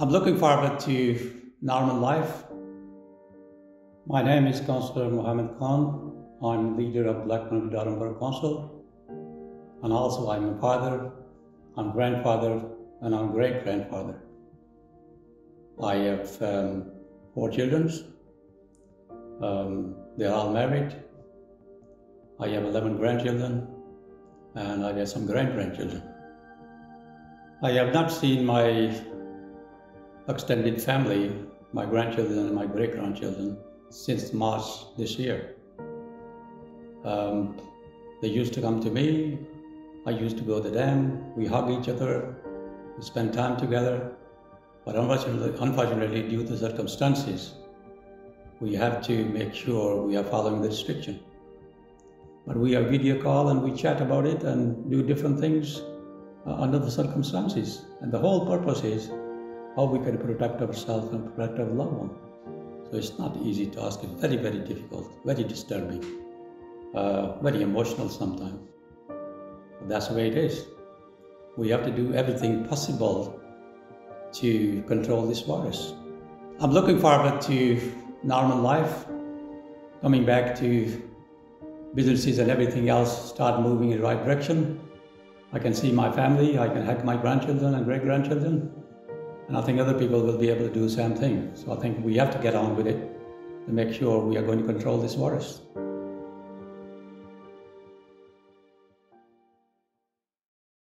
I'm looking forward to normal life. My name is Councillor Mohammed Khan. I'm leader of Blackburn with Darwen Borough Council. And also I'm a father, I'm grandfather, and I'm great grandfather. I have um, four children. Um, they're all married. I have 11 grandchildren, and I have some great grandchildren. I have not seen my extended family, my grandchildren and my great grandchildren, since March this year. Um, they used to come to me, I used to go to them, we hug each other, we spend time together. But unfortunately, unfortunately, due to circumstances, we have to make sure we are following the restriction. But we have video call and we chat about it and do different things uh, under the circumstances. And the whole purpose is how we can protect ourselves and protect our loved one. So it's not easy to ask. It's very, very difficult, very disturbing, uh, very emotional sometimes. But that's the way it is. We have to do everything possible to control this virus. I'm looking forward to normal life, coming back to businesses and everything else start moving in the right direction. I can see my family, I can hug my grandchildren and great grandchildren, and I think other people will be able to do the same thing. So I think we have to get on with it to make sure we are going to control this virus.